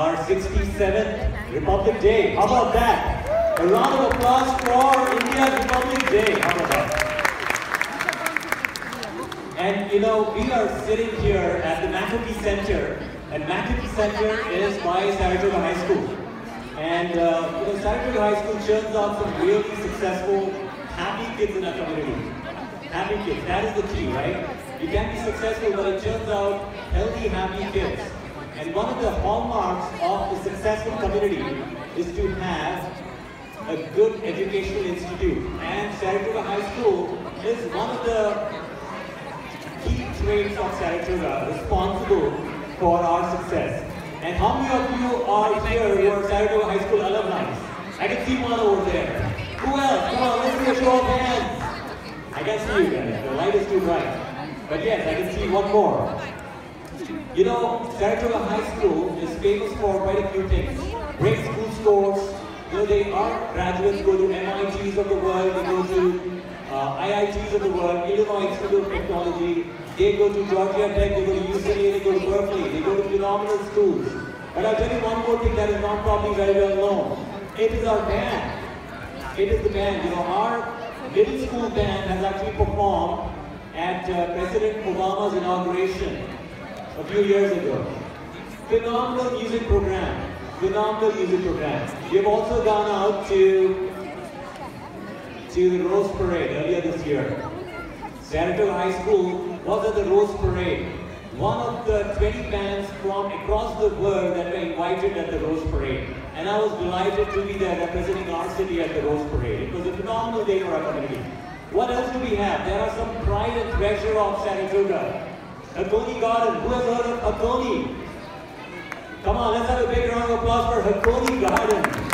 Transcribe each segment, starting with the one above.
our 67th Republic Day. How about that? A round of applause for India's Republic Day. How about that? And you know, we are sitting here at the McAfee Center, and McAfee Center is by Saratoga High School. And uh, you know, Saratoga High School churns out some really successful, happy kids in our community. Happy kids, that is the key, right? You can't be successful, but it turns out healthy, happy kids. And one of the hallmarks of a successful community is to have a good educational institute. And Saratoga High School is one of the key traits of Saratoga responsible for our success. And how many of you are here who are Saratoga High School alumni? I can see one over there. Who else? Come on, let's see a show of hands. I can see you guys. The light is too bright. But yes, I can see one more. You know, Saratoga High School is famous for quite a few things. Great school scores. You know, they are graduates go to MITs of the world, they go to uh, IITs of the world, Illinois Institute of Technology, they go to Georgia Tech, they go to UCLA, they go to Berkeley, they go to phenomenal schools. But I'll tell you one more thing that is not probably very well known. It is our band. It is the band. You know, our middle school band has actually performed at uh, President Obama's inauguration a few years ago. Phenomenal music program. Phenomenal music program. We have also gone out to to the Rose Parade earlier this year. Saratoga High School was at the Rose Parade. One of the 20 bands from across the world that were invited at the Rose Parade. And I was delighted to be there representing our city at the Rose Parade. It was a phenomenal day for our community. What else do we have? There are some pride and treasure of Saratoga. Hakone Garden. Who has heard of Hakone? Come on, let's have a big round of applause for Hakone Garden.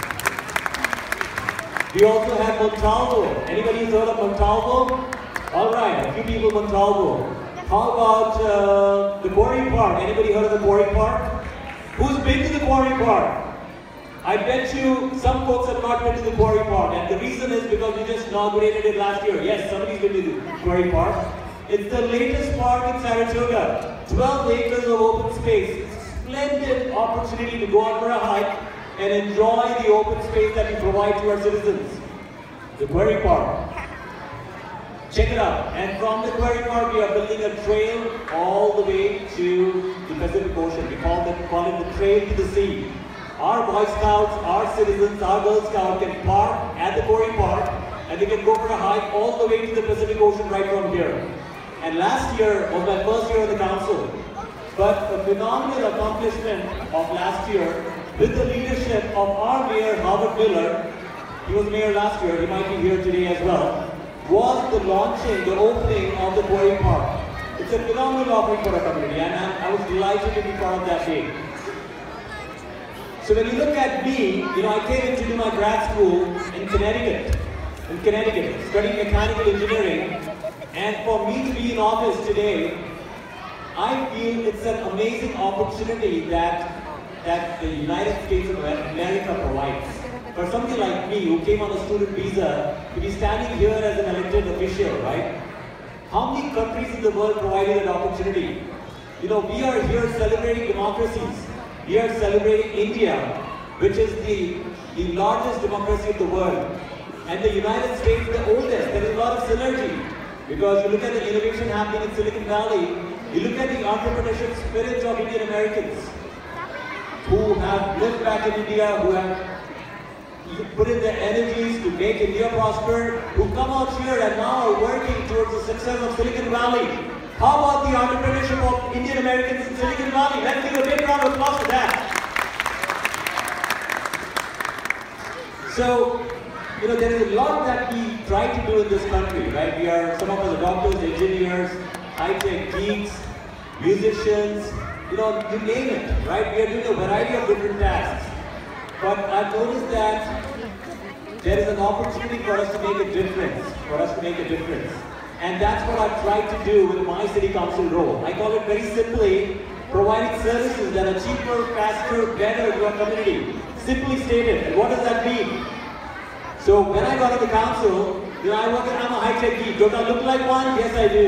We also have Montalvo. Anybody heard of Montalvo? All right, a few people Montalvo. How about uh, the Quarry Park? Anybody heard of the Quarry Park? Who's been to the Quarry Park? I bet you some folks have not been to the Quarry Park, and the reason is because we just inaugurated it last year. Yes, somebody's been to the Quarry Park. It's the latest park in Saratoga. 12 acres of open space. Splendid opportunity to go out for a hike and enjoy the open space that we provide to our citizens. The Quarry Park. Check it out. And from the Quarry Park, we are building a trail all the way to the Pacific Ocean. We call, it, call it the Trail to the Sea. Our Boy Scouts, our citizens, our Girl Scouts can park at the Quarry Park and they can go for a hike all the way to the Pacific Ocean right from here. And last year was my first year on the council. But a phenomenal accomplishment of last year with the leadership of our mayor, Howard Miller, he was mayor last year, he might be here today as well, was the launching, the opening of the Quarry Park. It's a phenomenal offering for our community and I, I was delighted to be part of that day. So when you look at me, you know, I came in to do my grad school in Connecticut, in Connecticut, studying mechanical engineering, and for me to be in office today, I feel it's an amazing opportunity that, that the United States of America provides. For somebody like me who came on a student visa to be standing here as an elected official, right? How many countries in the world provided that opportunity? You know, we are here celebrating democracies. We are celebrating India, which is the, the largest democracy in the world. And the United States, the oldest. There is a lot of synergy. Because you look at the innovation happening in Silicon Valley, you look at the entrepreneurship spirit of Indian Americans who have lived back in India, who have put in their energies to make India prosper, who come out here and now are working towards the success of Silicon Valley. How about the entrepreneurship of Indian Americans in Silicon Valley? Let's give a big round of applause for that. So, you know, there is a lot that we try to do in this country, right? We are, some of us are doctors, engineers, high-tech geeks, musicians, you know, you name it, right? We are doing a variety of different tasks. But I've noticed that there is an opportunity for us to make a difference, for us to make a difference. And that's what I've tried to do with my city council role. I call it very simply providing services that are cheaper, faster, better to our community. Simply stated. And what does that mean? So when I got on the council, you know, I work, I'm a high-tech geek. Don't I look like one? Yes, I do.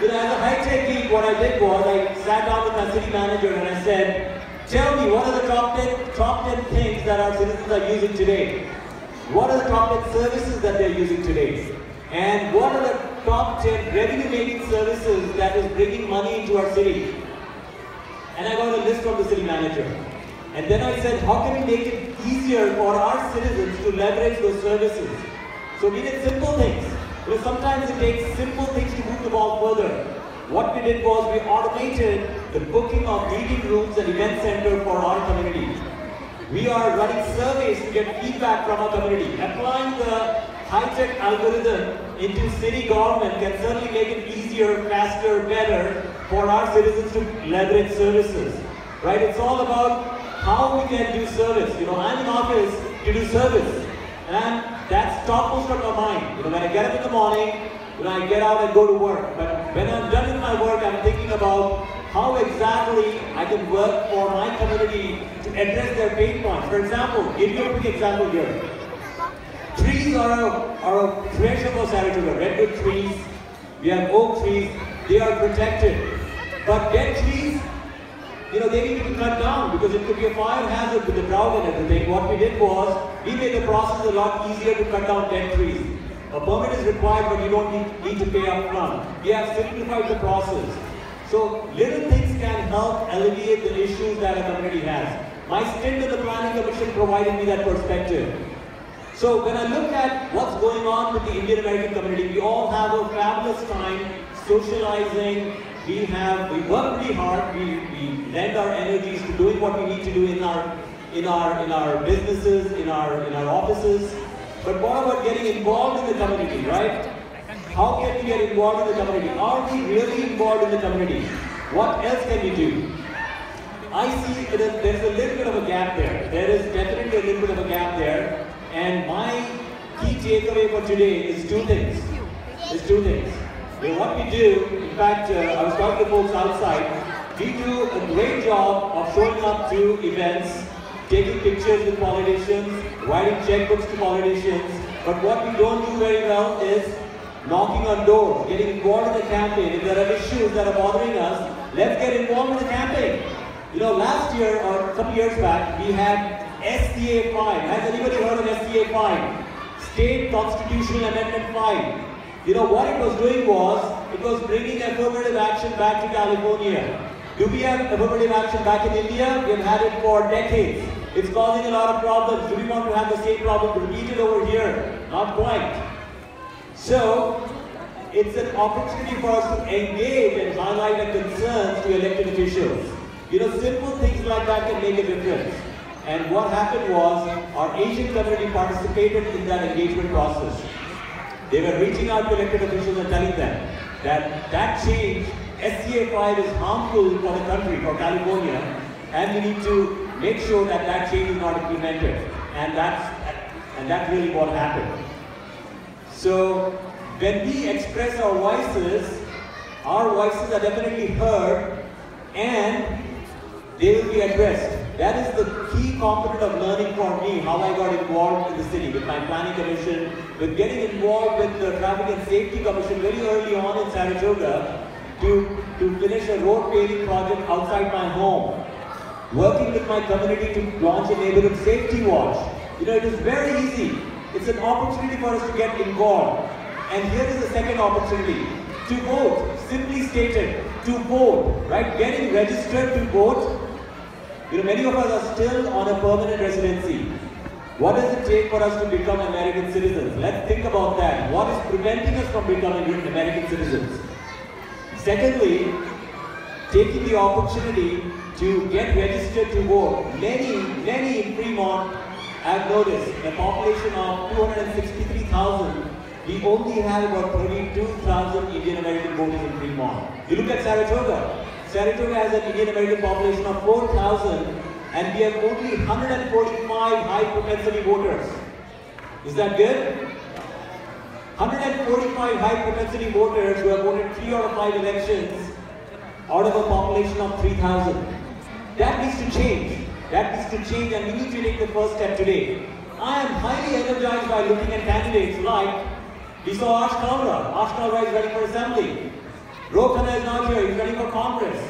You know, as a high-tech geek, what I did was I sat down with my city manager and I said, Tell me, what are the top 10, top 10 things that our citizens are using today? What are the top 10 services that they're using today? And what are the top 10 revenue-making services that is bringing money into our city? And I got a list from the city manager. And then I said, how can we make it easier for our citizens to leverage those services? So we did simple things. Because sometimes it takes simple things to move the ball further. What we did was we automated the booking of meeting rooms and event center for our community. We are running surveys to get feedback from our community. Applying the high-tech algorithm into city government can certainly make it easier, faster, better for our citizens to leverage services. Right? It's all about how we can do service. You know, I'm in office to do service. And that's topmost of my mind. You know, when I get up in the morning, you know, I get out and go to work. But when I'm done with my work, I'm thinking about how exactly I can work for my community to address their pain points. For example, give you a quick example here. Trees are a, are a treasure for Saratoga. Redwood trees, we have oak trees, they are protected. But dead trees, you know, they need to cut down because it could be a fire hazard with the drought and everything. What we did was, we made the process a lot easier to cut down dead trees. A permit is required, but you don't need, need to pay up front. We have simplified the process. So little things can help alleviate the issues that a community has. My stint in the Planning Commission provided me that perspective. So when I look at what's going on with the Indian American community, we all have a fabulous time socializing, we have we work really hard. We, we lend our energies to doing what we need to do in our in our in our businesses, in our in our offices. But what about getting involved in the community, right? How can we get involved in the community? Are we really involved in the community? What else can we do? I see there's a little bit of a gap there. There is definitely a little bit of a gap there. And my key takeaway for today is two things. Is two things. What we do, in fact, uh, I was talking to folks outside, we do a great job of showing up to events, taking pictures with politicians, writing checkbooks to politicians, but what we don't do very well is knocking on doors, getting involved in the campaign. If there are issues that are bothering us, let's get involved in the campaign. You know, last year or a couple years back, we had SCA 5. Has anybody heard of SCA 5? State Constitutional Amendment 5. You know, what it was doing was, it was bringing affirmative action back to California. Do we have affirmative action back in India? We have had it for decades. It's causing a lot of problems. Do we want to have the same problem repeated over here? Not quite. So, it's an opportunity for us to engage and highlight our concerns to elected officials. You know, simple things like that can make a difference. And what happened was, our Asian community participated in that engagement process. They were reaching out to elected officials and telling them that that change, SCA 5 is harmful for the country, for California, and we need to make sure that that change is not implemented. And that's, and that's really what happened. So when we express our voices, our voices are definitely heard and they will be addressed. That is the key component of learning for me, how I got involved in the city, with my planning commission, with getting involved with the Traffic and Safety Commission very early on in Saratoga to, to finish a road paving project outside my home. Working with my community to launch a neighborhood safety watch. You know, it is very easy. It's an opportunity for us to get involved. And here is the second opportunity. To vote, simply stated, to vote, right? Getting registered to vote you know, many of us are still on a permanent residency. What does it take for us to become American citizens? Let's think about that. What is preventing us from becoming American citizens? Secondly, taking the opportunity to get registered to vote. Many, many in Fremont, I've noticed, a population of 263,000, we only have about 32,000 Indian American voters in Fremont. You look at Saratoga, Saratoga has an Indian American population of 4,000 and we have only 145 high propensity voters. Is that good? 145 high propensity voters who have voted three out of five elections out of a population of 3,000. That needs to change. That needs to change and we need to take the first step today. I am highly energized by looking at candidates like, we saw Ash Kalra. Ash Kalra is running for assembly. Ro Khanna is not here, he's running for Congress.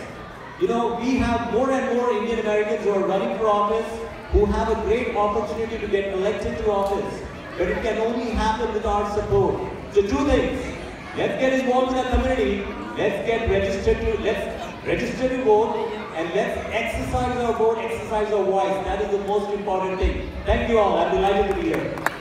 You know, we have more and more Indian Americans who are running for office, who have a great opportunity to get elected to office. But it can only happen with our support. So two things. Let's get involved in our community. Let's get registered to, let's register to vote and let's exercise our vote, exercise our voice. That is the most important thing. Thank you all. I'm delighted to be here.